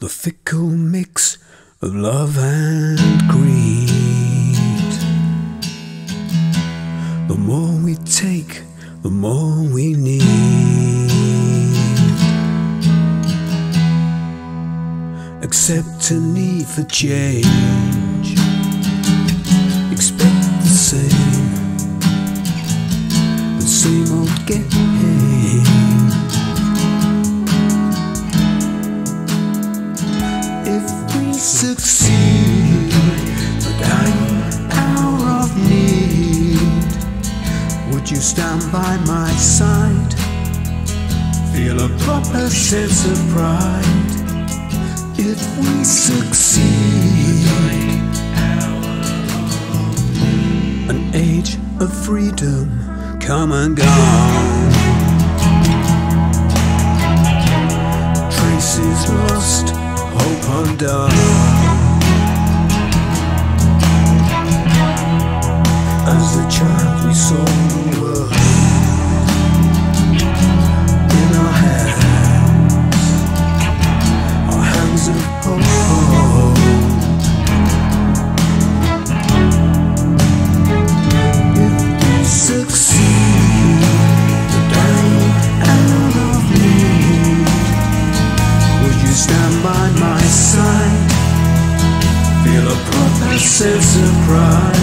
The fickle mix of love and greed. The more we take, the more we need. Accept a need for change. You stand by my side? Feel a proper sense of pride. If we succeed, an age of freedom come and gone. Traces lost, hope undone. Sense of pride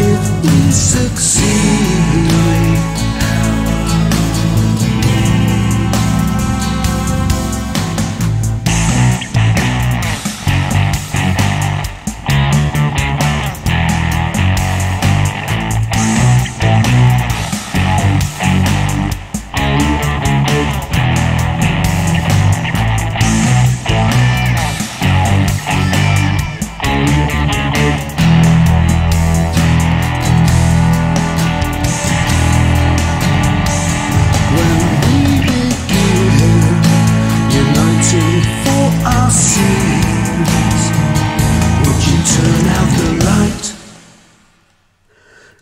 if we succeed.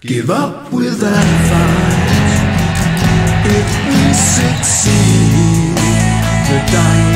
Give up with that fight. If we succeed, the dying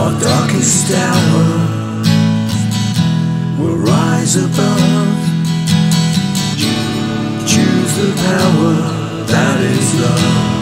Our darkest hour will rise above. Choose the power that is love.